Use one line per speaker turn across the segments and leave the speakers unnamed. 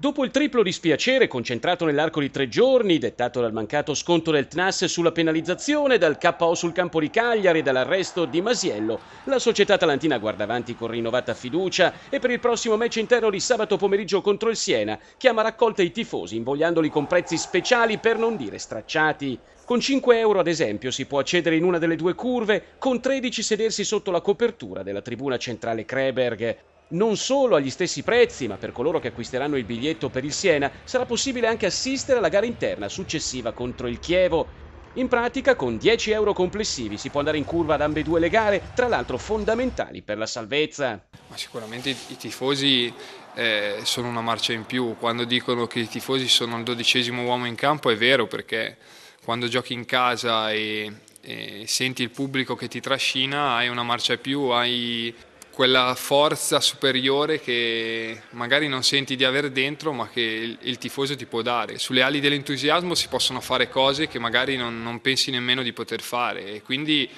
Dopo il triplo dispiacere concentrato nell'arco di tre giorni, dettato dal mancato sconto del TNAS sulla penalizzazione, dal KO sul campo di Cagliari e dall'arresto di Masiello, la società talantina guarda avanti con rinnovata fiducia e per il prossimo match interno di sabato pomeriggio contro il Siena chiama raccolta i tifosi invogliandoli con prezzi speciali per non dire stracciati. Con 5 euro ad esempio si può accedere in una delle due curve, con 13 sedersi sotto la copertura della tribuna centrale Kreberg non solo agli stessi prezzi, ma per coloro che acquisteranno il biglietto per il Siena, sarà possibile anche assistere alla gara interna successiva contro il Chievo. In pratica, con 10 euro complessivi si può andare in curva ad ambedue le gare, tra l'altro fondamentali per la salvezza.
Ma sicuramente i tifosi eh, sono una marcia in più. Quando dicono che i tifosi sono il dodicesimo uomo in campo è vero perché quando giochi in casa e, e senti il pubblico che ti trascina hai una marcia in più, hai quella forza superiore che magari non senti di avere dentro ma che il, il tifoso ti può dare. Sulle ali dell'entusiasmo si possono fare cose che magari non, non pensi nemmeno di poter fare e quindi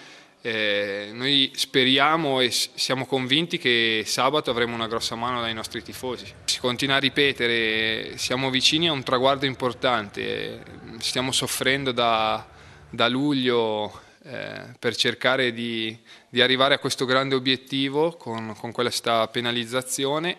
eh, noi speriamo e siamo convinti che sabato avremo una grossa mano dai nostri tifosi. Si continua a ripetere, siamo vicini a un traguardo importante, stiamo soffrendo da, da luglio eh, per cercare di, di, arrivare a questo grande obiettivo con, con questa penalizzazione.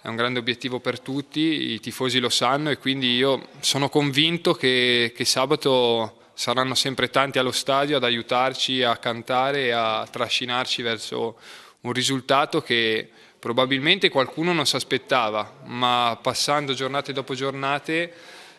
È un grande obiettivo per tutti, i tifosi lo sanno e quindi io sono convinto che, che sabato saranno sempre tanti allo stadio ad aiutarci a cantare e a trascinarci verso un risultato che probabilmente qualcuno non si aspettava, ma passando giornate dopo giornate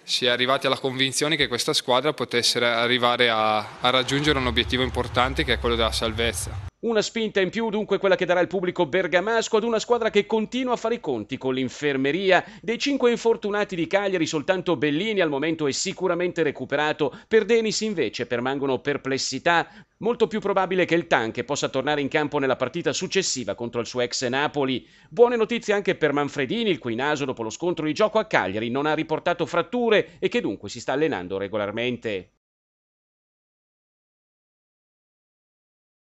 si è arrivati alla convinzione che questa squadra potesse arrivare a, a raggiungere un obiettivo importante che è quello della salvezza.
Una spinta in più dunque quella che darà il pubblico bergamasco ad una squadra che continua a fare i conti con l'infermeria. Dei cinque infortunati di Cagliari soltanto Bellini al momento è sicuramente recuperato, per Denis invece permangono perplessità. Molto più probabile che il Tanche possa tornare in campo nella partita successiva contro il suo ex Napoli. Buone notizie anche per Manfredini, il cui naso dopo lo scontro di gioco a Cagliari non ha riportato fratture e che dunque si sta allenando regolarmente.